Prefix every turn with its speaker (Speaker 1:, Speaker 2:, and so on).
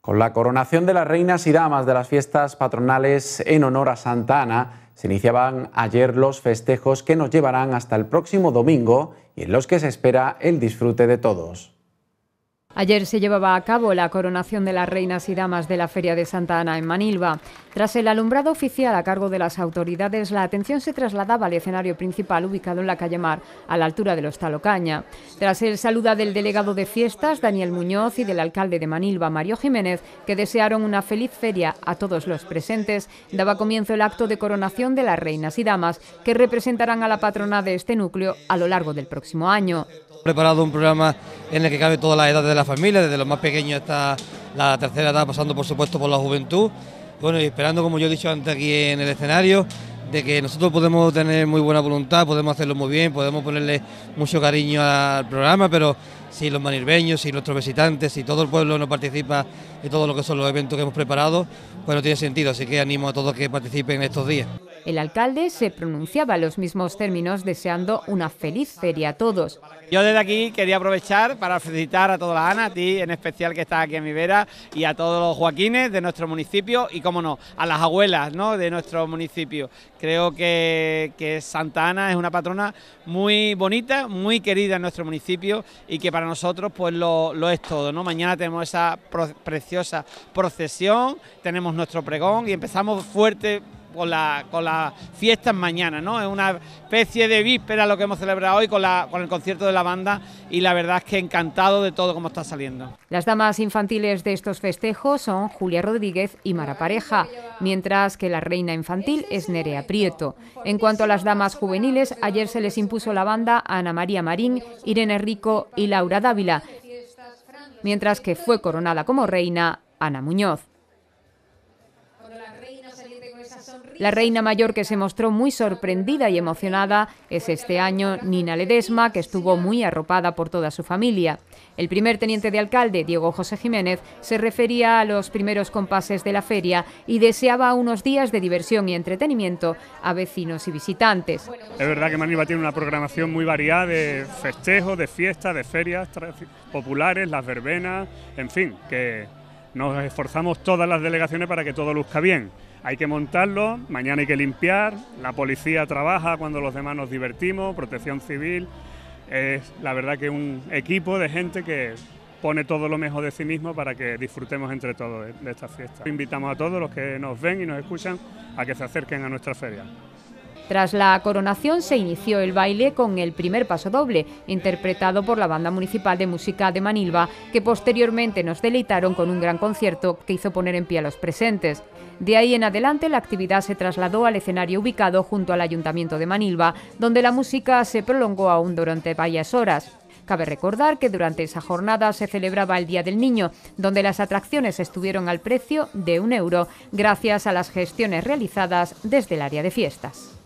Speaker 1: Con la coronación de las reinas y damas de las fiestas patronales en honor a Santa Ana, se iniciaban ayer los festejos que nos llevarán hasta el próximo domingo y en los que se espera el disfrute de todos.
Speaker 2: Ayer se llevaba a cabo la coronación de las reinas y damas de la Feria de Santa Ana en Manilva. Tras el alumbrado oficial a cargo de las autoridades, la atención se trasladaba al escenario principal ubicado en la calle Mar, a la altura del Hostal Ocaña. Tras el saludo del delegado de fiestas, Daniel Muñoz, y del alcalde de Manilva, Mario Jiménez, que desearon una feliz feria a todos los presentes, daba comienzo el acto de coronación de las reinas y damas, que representarán a la patrona de este núcleo a lo largo del próximo año
Speaker 3: preparado un programa en el que cabe todas las edades de la familia, desde los más pequeños hasta la tercera edad, pasando por supuesto por la juventud. Bueno, y esperando, como yo he dicho antes aquí en el escenario, de que nosotros podemos tener muy buena voluntad, podemos hacerlo muy bien, podemos ponerle mucho cariño al programa, pero si los manirbeños, si nuestros visitantes, si todo el pueblo no participa en todo lo que son los eventos que hemos preparado, pues no tiene sentido. Así que animo a todos que participen en estos días.
Speaker 2: El alcalde se pronunciaba los mismos términos deseando una feliz feria a todos.
Speaker 4: Yo desde aquí quería aprovechar para felicitar a toda la Ana, a ti en especial que estás aquí en mi vera y a todos los Joaquines de nuestro municipio y, cómo no, a las abuelas ¿no? de nuestro municipio. Creo que, que Santa Ana es una patrona muy bonita, muy querida en nuestro municipio y que para nosotros pues lo, lo es todo. ¿no? Mañana tenemos esa preciosa procesión, tenemos nuestro pregón y empezamos fuerte con la, con las fiestas mañana, ¿no? Es una especie de víspera lo que hemos celebrado hoy con, la, con el concierto de la banda y la verdad es que encantado de todo cómo está saliendo.
Speaker 2: Las damas infantiles de estos festejos son Julia Rodríguez y Mara Pareja, mientras que la reina infantil es Nerea Prieto. En cuanto a las damas juveniles, ayer se les impuso la banda a Ana María Marín, Irene Rico y Laura Dávila, mientras que fue coronada como reina Ana Muñoz. La reina mayor que se mostró muy sorprendida y emocionada es este año Nina Ledesma, que estuvo muy arropada por toda su familia. El primer teniente de alcalde, Diego José Jiménez, se refería a los primeros compases de la feria y deseaba unos días de diversión y entretenimiento a vecinos y visitantes.
Speaker 5: Es verdad que Manilva tiene una programación muy variada de festejos, de fiestas, de ferias populares, las verbenas, en fin, que nos esforzamos todas las delegaciones para que todo luzca bien hay que montarlo, mañana hay que limpiar, la policía trabaja cuando los demás nos divertimos, protección civil, es la verdad que un equipo de gente que pone todo lo mejor de sí mismo para que disfrutemos entre todos de, esta fiesta. Invitamos a todos los que nos ven y nos escuchan a que se acerquen a nuestra feria.
Speaker 2: Tras la coronación se inició el baile con el primer paso doble, interpretado por la Banda Municipal de Música de Manilva, que posteriormente nos deleitaron con un gran concierto que hizo poner en pie a los presentes. De ahí en adelante la actividad se trasladó al escenario ubicado junto al Ayuntamiento de Manilva, donde la música se prolongó aún durante varias horas. Cabe recordar que durante esa jornada se celebraba el Día del Niño, donde las atracciones estuvieron al precio de un euro, gracias a las gestiones realizadas desde el área de fiestas.